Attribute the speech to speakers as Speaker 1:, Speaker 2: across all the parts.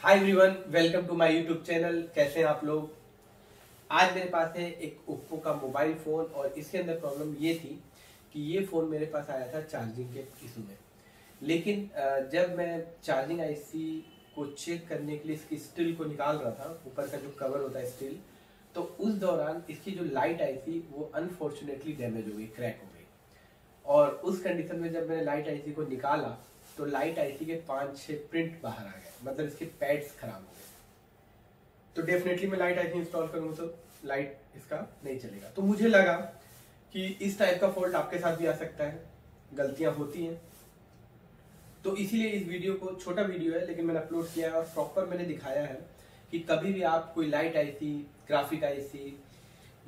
Speaker 1: Hi everyone welcome to my YouTube channel कैसे हैं आप लोग? आज मेरे पास है एक ओप्पो का मोबाइल फ़ोन और इसके अंदर प्रॉब्लम ये थी कि ये फ़ोन मेरे पास आया था चार्जिंग के इशू में। लेकिन जब मैं चार्जिंग आईसी को चेक करने के लिए इसकी स्टिल को निकाल रहा था, ऊपर का जो कवर होता है स्टिल तो उस दौरान इसकी जो लाइट आई थी वो अनफॉर्चुनेटली डैमेज हो गई क्रैक हो गई। और उस कंडीशन में जब मैंने लाइट आईसी को निकाला तो लाइट आईसी के पाँच, छह प्रिंट बाहर आ गए। मतलब इसके पैड्स खराब हो गए। तो डेफिनेटली मैं लाइट आईसी इंस्टॉल करूँ तो लाइट इसका नहीं चलेगा। तो मुझे लगा कि इस टाइप का फॉल्ट आपके साथ भी आ सकता है। गलतियाँ होती हैं। तो इसीलिए इस वीडियो को, छोटा वीडियो है, लेकिन मैंने अपलोड किया है और प्रॉपर मैंने दिखाया है कि कभी भी आप कोई लाइट आईसी ग्राफिक आईसी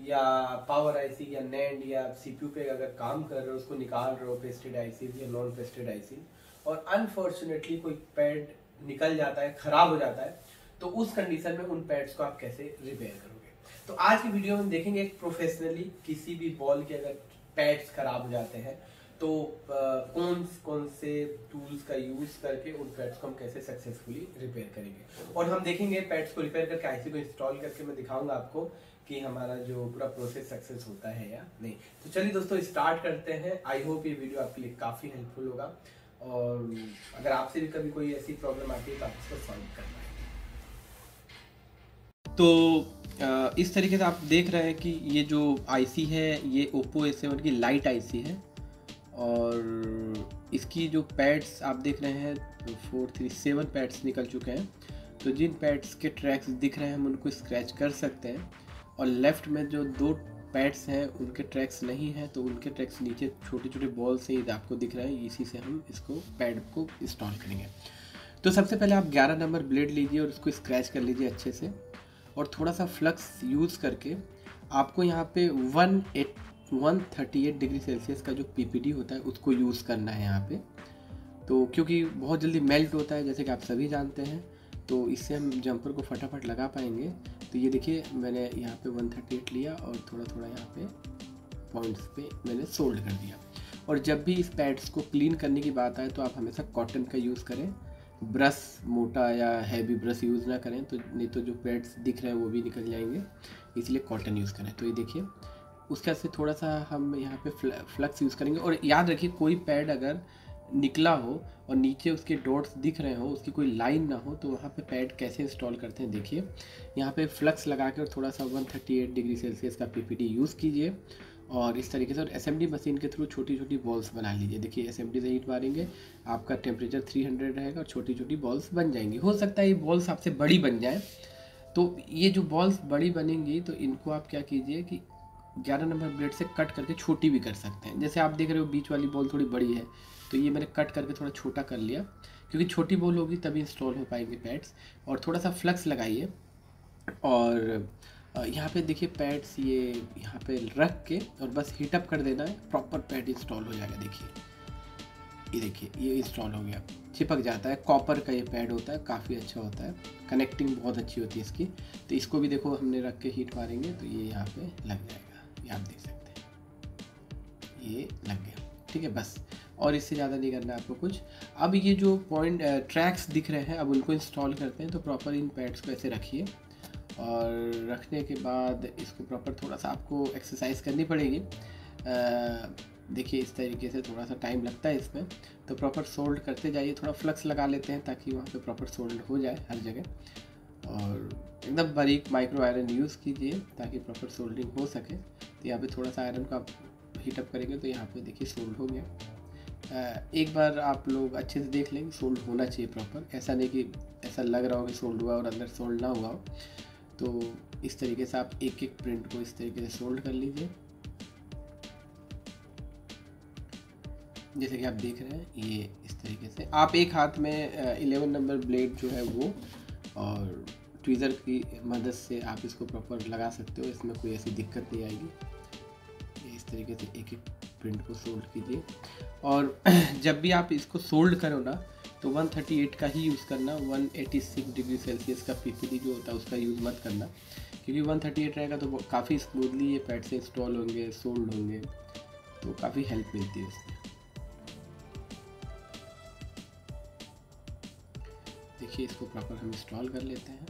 Speaker 1: या पावर आईसी या नैंड या सीपीयू पे अगर काम कर रहे हो, उसको निकाल रहे हो पेस्टेड आईसी या नॉन पेस्टेड आईसी और अनफॉर्चुनेटली कोई पैड निकल जाता है, खराब हो जाता है तो उस कंडीशन में उन पैड्स को आप कैसे रिपेयर करोगे? तो आज की वीडियो में देखेंगे एक प्रोफेशनली किसी भी बॉल के अगर पैड्स खराब हो जाते हैं तो कौन कौन से टूल्स का यूज़ करके उन पैड्स को हम कैसे सक्सेसफुली रिपेयर करेंगे? और हम देखेंगे पैड्स को रिपेयर करके आईसी को इंस्टॉल करके मैं दिखाऊँगा आपको कि हमारा जो पूरा प्रोसेस सक्सेस होता है या नहीं। तो चलिए दोस्तों स्टार्ट करते हैं। आई होप ये वीडियो आपके लिए काफ़ी हेल्पफुल होगा। और अगर आपसे भी कभी कोई ऐसी प्रॉब्लम आती है तो आप इसको सॉल्व कर पाएँगे तो इस तरीके से आप देख रहे हैं कि ये जो आईसी है, ये ओप्पो ए सेवन की लाइट आईसी है और इसकी जो पैड्स आप देख रहे हैं फोर थ्री सेवन पैड्स निकल चुके हैं। तो जिन पैड्स के ट्रैक्स दिख रहे हैं, हम उनको स्क्रैच कर सकते हैं और लेफ़्ट में जो दो पैड्स हैं, उनके ट्रैक्स नहीं हैं तो उनके ट्रैक्स नीचे छोटे छोटे बॉल से आपको दिख रहे हैं। इसी से हम इसको, पैड को इंस्टॉल करेंगे। तो सबसे पहले आप 11 नंबर ब्लेड लीजिए और इसको स्क्रैच कर लीजिए अच्छे से। और थोड़ा सा फ्लक्स यूज़ करके आपको यहाँ पे one eight one thirty eight degree Celsius का जो पीपीडी होता है, उसको यूज़ करना है यहाँ पे। तो क्योंकि बहुत जल्दी मेल्ट होता है, जैसे कि आप सभी जानते हैं। तो इससे हम जंपर को फटाफट लगा पाएँगे। तो ये देखिए, मैंने यहाँ पे 138 लिया और थोड़ा थोड़ा यहाँ पे पॉइंट्स पे मैंने सोल्ड कर दिया। और जब भी इस पैड्स को क्लीन करने की बात आए तो आप हमेशा कॉटन का यूज़ करें। ब्रश मोटा या हैवी ब्रश यूज़ ना करें तो नहीं तो जो पैड्स दिख रहे हैं, वो भी निकल जाएँगे। इसलिए कॉटन यूज़ करें। तो ये देखिए, उसके बाद से थोड़ा सा हम यहाँ पे फ्लक्स यूज़ करेंगे। और याद रखिए, कोई पैड अगर निकला हो और नीचे उसके डॉट्स दिख रहे हो, उसकी कोई लाइन ना हो तो वहाँ पे पैड कैसे इंस्टॉल करते हैं देखिए। यहाँ पे फ्लक्स लगा कर थोड़ा सा 138 डिग्री सेल्सियस का पीपीटी यूज़ कीजिए और इस तरीके से और एस मशीन के थ्रू छोटी छोटी बॉल्स बना लीजिए। देखिए एस से हीट मारेंगे, आपका टेम्परेचर 300 रहेगा और छोटी छोटी बॉल्स बन जाएँगी। हो सकता है ये बॉल्स आपसे बड़ी बन जाए। तो ये जो बॉल्स बड़ी बनेंगी तो इनको आप क्या कीजिए कि ग्यारह नंबर ब्लेड से कट करके छोटी भी कर सकते हैं। जैसे आप देख रहे हो, बीच वाली बॉल थोड़ी बड़ी है। तो ये मैंने कट करके थोड़ा छोटा कर लिया, क्योंकि छोटी बॉल होगी तभी इंस्टॉल हो पाएँगे पैड्स और थोड़ा सा फ्लक्स लगाइए। और यहाँ पे देखिए पैड्स ये यहाँ पे रख के और बस हीटअप कर देना है। प्रॉपर पैड इंस्टॉल हो जाएगा, देखिए। ये देखिए, ये इंस्टॉल हो गया। चिपक जाता है। कॉपर का ये पैड होता है, काफ़ी अच्छा होता है। कनेक्टिंग बहुत अच्छी होती है इसकी। तो इसको भी देखो, हमने रख के हीट मारेंगे तो ये यहाँ पे लग जाएगा। ये आप देख सकते हैं। ये लग गया। ठीक है, बस। और इससे ज़्यादा नहीं करना है आपको कुछ। अब ये जो पॉइंट ट्रैक्स दिख रहे हैं, अब उनको इंस्टॉल करते हैं तो प्रॉपर इन पैड्स को ऐसे रखिए। और रखने के बाद इसको प्रॉपर थोड़ा सा आपको एक्सरसाइज करनी पड़ेगी। देखिए इस तरीके से थोड़ा सा टाइम लगता है इसमें। तो प्रॉपर सोल्ड करते जाइए, थोड़ा फ्लक्स लगा लेते हैं ताकि वहाँ पे प्रॉपर सोल्ड हो जाए हर जगह। और एकदम बारीक माइक्रो आयरन यूज़ कीजिए ताकि प्रॉपर सोल्डिंग हो सके। तो यहाँ पे थोड़ा सा आयरन का हीटअप करेंगे तो यहाँ पे देखिए सोल्ड हो गया। एक बार आप लोग अच्छे से देख लेंगे, सोल्ड होना चाहिए प्रॉपर। ऐसा नहीं कि ऐसा लग रहा हो कि सोल्ड हुआ और अंदर सोल्ड ना हुआ हो। तो इस तरीके से आप एक एक प्रिंट को इस तरीके से सोल्ड कर लीजिए। जैसे कि आप देख रहे हैं, ये इस तरीके से। आप एक हाथ में इलेवन नंबर ब्लेड जो है वो और ट्वीज़र की मदद से आप इसको प्रॉपर लगा सकते हो। इसमें कोई ऐसी दिक्कत नहीं आएगी। इस तरीके से एक एक प्रिंट को सोल्ड कीजिए। और जब भी आप इसको सोल्ड करो ना तो 138 का ही यूज़ करना 186 डिग्री सेल्सियस का पीपीडी जो होता है, उसका यूज़ मत करना। क्योंकि 138 रहेगा तो काफ़ी स्मूथली ये पैड से इंस्टॉल होंगे सोल्ड होंगे। तो काफ़ी हेल्प मिलती है इसमें। देखिए, इसको प्रॉपर हम इंस्टॉल कर लेते हैं।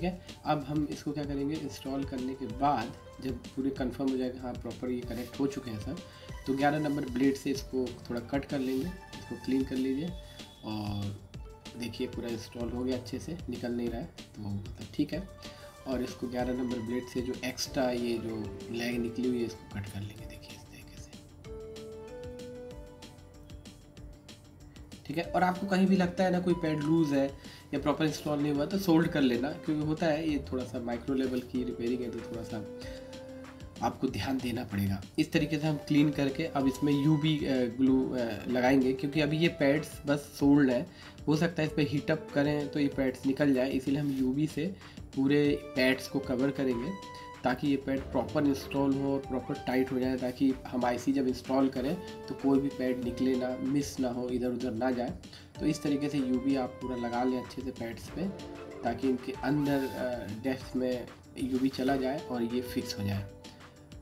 Speaker 1: ठीक है? अब हम इसको क्या करेंगे? इंस्टॉल करने के बाद जब पूरे कंफर्म हो जाएगा हाँ प्रॉपर ये कनेक्ट हो चुके हैं सब तो 11 नंबर ब्लेड से इसको थोड़ा कट कर लेंगे, इसको क्लीन कर लीजिए और देखिए पूरा इंस्टॉल हो गया अच्छे से, निकल नहीं रहा है तो मतलब ठीक है। और इसको 11 नंबर ब्लेड से जो एक्स्ट्रा ये जो लैग निकली हुई है, इसको कट कर लेंगे, देखिए इस तरीके से। ठीक है? और आपको कहीं भी लगता है ना कोई पैड लूज़ है या प्रॉपर इंस्टॉल नहीं हुआ तो सोल्ड कर लेना, क्योंकि होता है ये थोड़ा सा माइक्रो लेवल की रिपेयरिंग है तो थोड़ा सा आपको ध्यान देना पड़ेगा। इस तरीके से हम क्लीन करके अब इसमें यू बी ग्लू लगाएँगे, क्योंकि अभी ये पैड्स बस सोल्ड है। हो सकता है इस पर हीटअप करें तो ये पैड्स निकल जाए, इसीलिए हम यू बी से पूरे पैड्स को कवर करेंगे, ताकि ये पैड प्रॉपर इंस्टॉल हो और प्रॉपर टाइट हो जाए, ताकि हम आईसी जब इंस्टॉल करें तो कोई भी पैड निकले ना मिस ना हो इधर उधर ना जाए। तो इस तरीके से यू आप पूरा लगा लें अच्छे से पैड्स पे, ताकि इनके अंदर डेस्क में यू चला जाए और ये फिक्स हो जाए।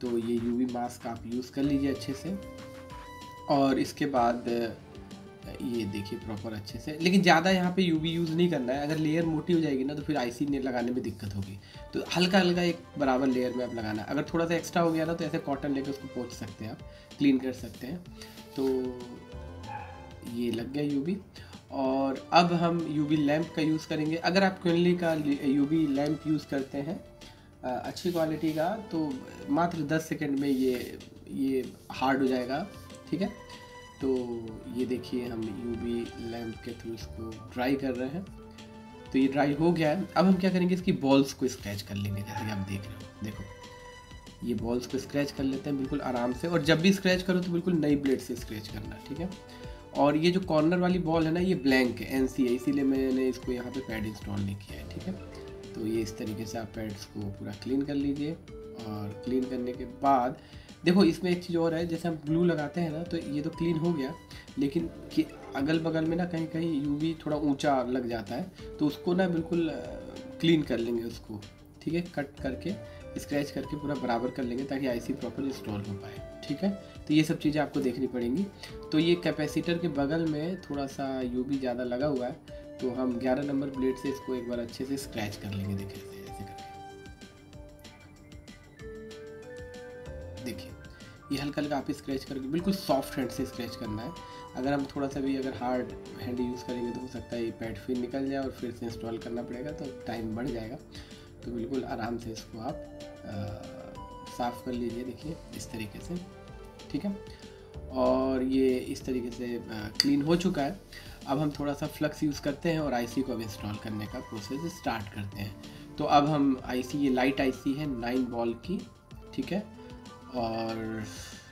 Speaker 1: तो ये यूवी मास्क आप यूज़ कर लीजिए अच्छे से। और इसके बाद ये देखिए प्रॉपर अच्छे से। लेकिन ज़्यादा यहाँ पे यूवी यूज़ नहीं करना है। अगर लेयर मोटी हो जाएगी ना तो फिर आईसी ने लगाने में दिक्कत होगी। तो हल्का हल्का एक बराबर लेयर में आप लगाना अगर थोड़ा सा एक्स्ट्रा हो गया ना तो ऐसे कॉटन लेकर उसको पोच सकते हैं आप क्लीन कर सकते हैं। तो ये लग गया यूवी और अब हम यूवी लैम्प का यूज़ करेंगे। अगर आप क्विनली का यूवी लैम्प यूज़ करते हैं अच्छी क्वालिटी का तो मात्र 10 सेकंड में ये ये हार्ड हो जाएगा, ठीक है? तो ये देखिए, हम यूवी लैम्प के थ्रू इसको ड्राई कर रहे हैं। तो ये ड्राई हो गया है। अब हम क्या करेंगे, इसकी बॉल्स को स्क्रैच कर लेंगे, जैसे कि आप देख रहे हो। देखो, ये बॉल्स को स्क्रैच कर लेते हैं बिल्कुल आराम से। और जब भी स्क्रैच करो तो बिल्कुल नई ब्लेड से स्क्रैच करना, ठीक है? और ये जो कॉर्नर वाली बॉल है ना, ये ब्लैंक है एन सी है इसीलिए मैंने इसको यहाँ पे पैड इंस्टॉल नहीं किया है, ठीक है? तो ये इस तरीके से आप पैड्स को पूरा क्लीन कर लीजिए और क्लीन करने के बाद, देखो इसमें एक चीज़ और है, जैसे हम ग्लू लगाते हैं ना तो ये तो क्लीन हो गया, लेकिन कि अगल बगल में ना कहीं कहीं यूवी थोड़ा ऊँचा लग जाता है तो उसको ना बिल्कुल क्लीन कर लेंगे उसको, ठीक है? कट करके स्क्रैच करके पूरा बराबर कर लेंगे ताकि आईसी प्रॉपर इंस्टॉल हो पाए। ठीक है? तो ये सब चीज़ें आपको देखनी पड़ेंगी। तो ये कैपेसिटर के बगल में थोड़ा सा यूवी ज़्यादा लगा हुआ है तो हम 11 नंबर ब्लेड से इसको एक बार अच्छे से स्क्रैच कर लेंगे देखिए ऐसे करके। देखिए, ये हल्का हल्का आप स्क्रैच करके बिल्कुल सॉफ्ट हैंड से स्क्रैच करना है। अगर हम थोड़ा सा भी अगर हार्ड हैंड यूज़ करेंगे तो हो सकता है ये पैड फिर निकल जाए और फिर से इंस्टॉल करना पड़ेगा तो टाइम बढ़ जाएगा। तो बिल्कुल आराम से इसको आप साफ़ कर लीजिए, देखिए, इस तरीके से, ठीक है? और ये इस तरीके से क्लीन हो चुका है। अब हम थोड़ा सा फ्लक्स यूज़ करते हैं और आईसी को अब इंस्टॉल करने का प्रोसेस स्टार्ट करते हैं। तो अब हम आईसी ये लाइट आईसी है नाइन बॉल की, ठीक है? और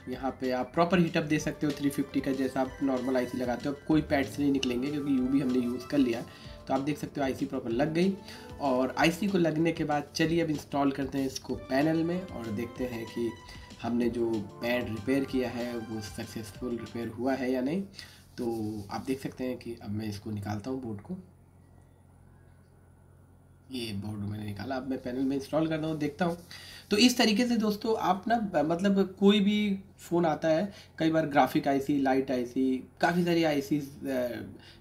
Speaker 1: यहाँ पे आप प्रॉपर हीटअप दे सकते हो 350 का जैसा आप नॉर्मल आईसी लगाते हो। कोई पैड्स नहीं निकलेंगे क्योंकि यू भी हमने यूज़ कर लिया। तो आप देख सकते हो आईसी प्रॉपर लग गई। और आईसी को लगने के बाद चलिए अब इंस्टॉल करते हैं इसको पैनल में और देखते हैं कि हमने जो पैड रिपेयर किया है, वो सक्सेसफुल रिपेयर हुआ है या नहीं। तो आप देख सकते हैं कि अब मैं इसको निकालता हूँ बोर्ड को। ये बोर्ड मैंने निकाला। अब मैं पैनल में इंस्टॉल करता हूँ, देखता हूँ। तो इस तरीके से दोस्तों, आप ना मतलब कोई भी फ़ोन आता है, कई बार ग्राफिक आईसी लाइट आईसी काफ़ी सारी आईसी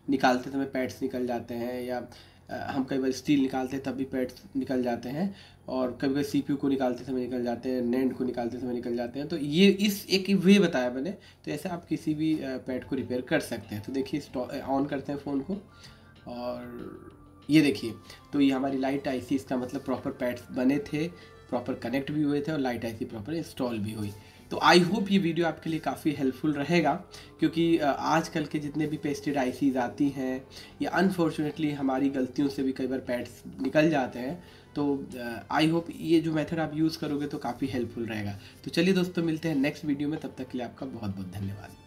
Speaker 1: निकालते समय पैड्स निकल जाते हैं या हम कई बार स्टील निकालते हैं, तब भी पैड्स निकल जाते हैं और कभी कभी सी को निकालते समय निकल जाते हैं नैंड को निकालते समय निकल जाते हैं। तो ये इस एक वे बताया मैंने तो ऐसे आप किसी भी पैड को रिपेयर कर सकते हैं। तो देखिए ऑन करते हैं फ़ोन को और ये देखिए तो ये हमारी लाइट आईसी, इसका मतलब प्रॉपर पैड्स बने थे प्रॉपर कनेक्ट भी हुए थे और लाइट आईसी प्रॉपर इंस्टॉल भी हुई। तो आई होप ये वीडियो आपके लिए काफ़ी हेल्पफुल रहेगा, क्योंकि आजकल के जितने भी पेस्टेड आईसीज आती हैं, या अनफॉर्चुनेटली हमारी गलतियों से भी कई बार पैड्स निकल जाते हैं तो आई होप ये जो मेथड आप यूज़ करोगे तो काफ़ी हेल्पफुल रहेगा। तो चलिए दोस्तों, मिलते हैं नेक्स्ट वीडियो में, तब तक के लिए आपका बहुत बहुत धन्यवाद।